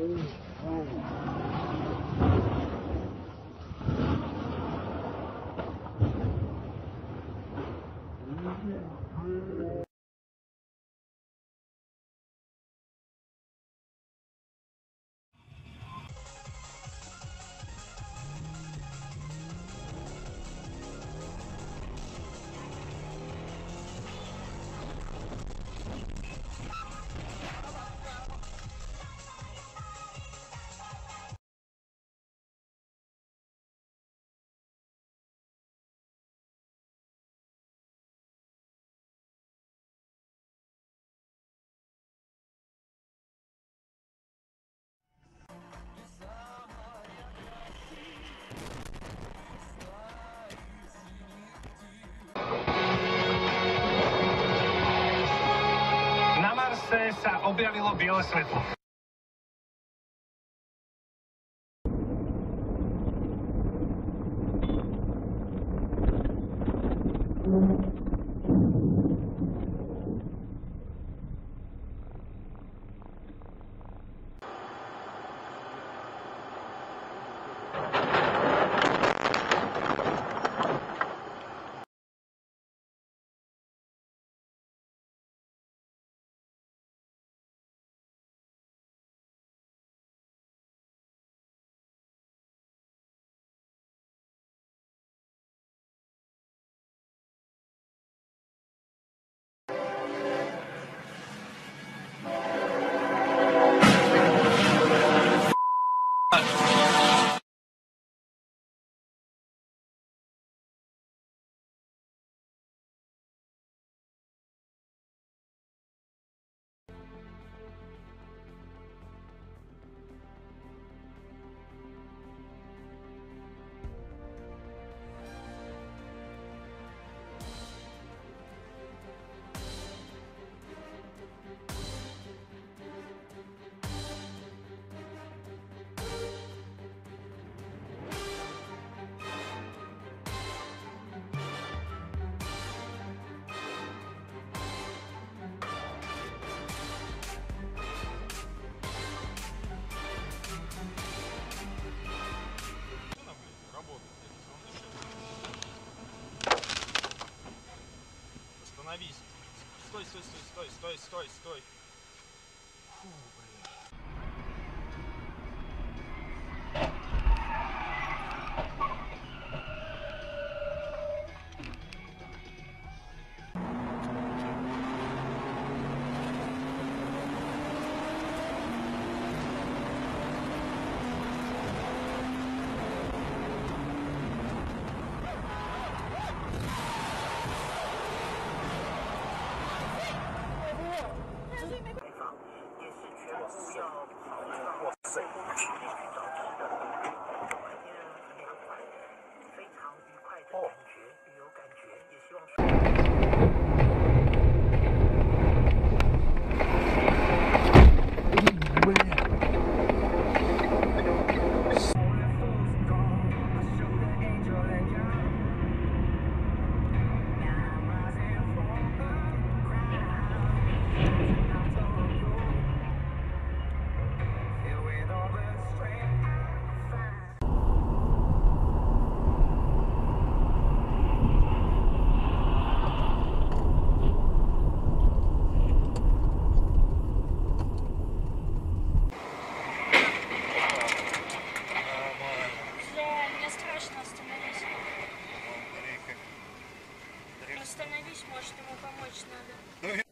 Ooh. Marse sa objavilo biele svetlo. Может, ему помочь надо.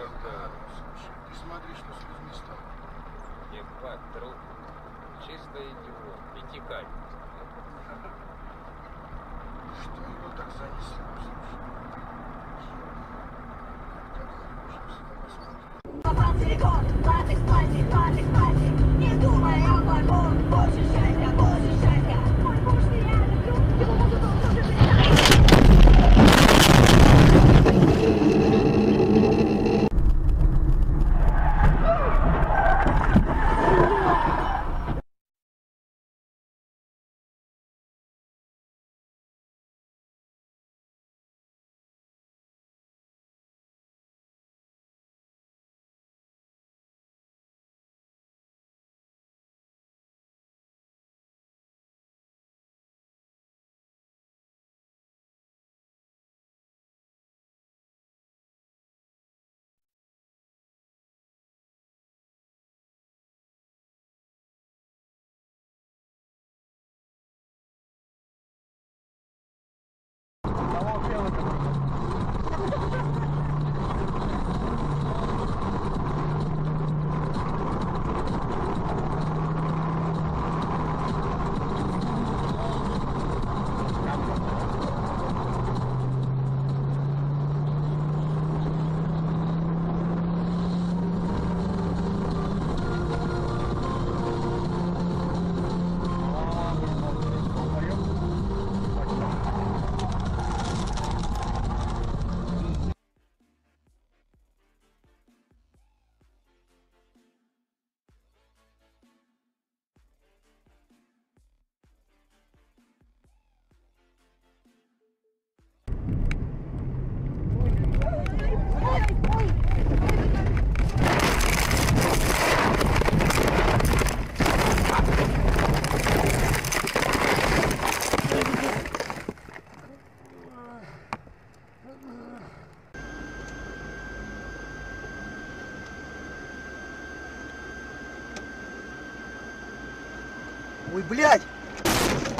Как было? Ты смотри, что с людьми стало. Ебать, труп. Чисто идиот. И текай. Что его так занесло, слушай? Как хорошо всегда посмотреть. Не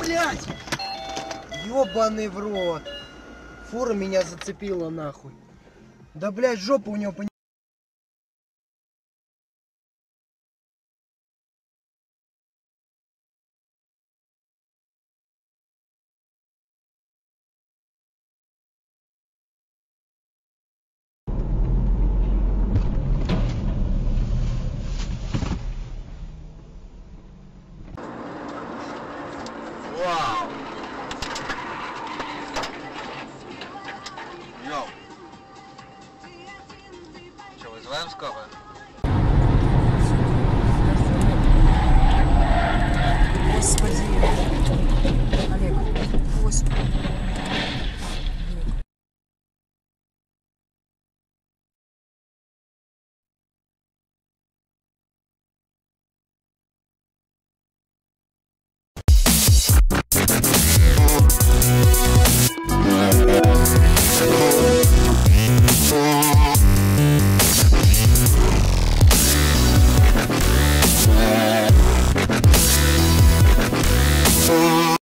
Блядь! Ёбаный в рот! Фура меня зацепила нахуй. Да, блядь, жопа у него пони- Вызываем скорую? Господи. Олег, господи.